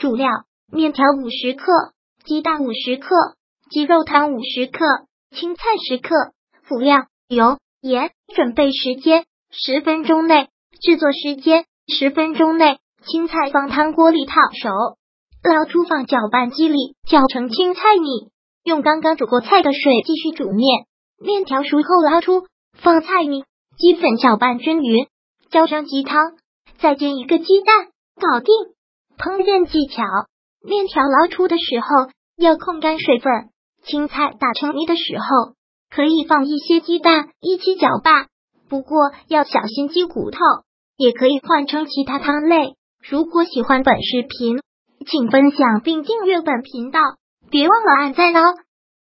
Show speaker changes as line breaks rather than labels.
主料：面条五十克，鸡蛋五十克，鸡肉汤五十克，青菜十克。辅料：油、盐。准备时间：十分钟内。制作时间：十分钟内。青菜放汤锅里烫熟，捞出放搅拌机里搅成青菜泥。用刚刚煮过菜的水继续煮面。面条熟后捞出，放菜泥、鸡粉搅拌均匀，浇上鸡汤，再煎一个鸡蛋，搞定。烹饪技巧：面条捞出的时候要控干水分，青菜打成泥的时候可以放一些鸡蛋一起搅拌，不过要小心鸡骨头。也可以换成其他汤类。如果喜欢本视频，请分享并订阅本频道，别忘了按赞哦。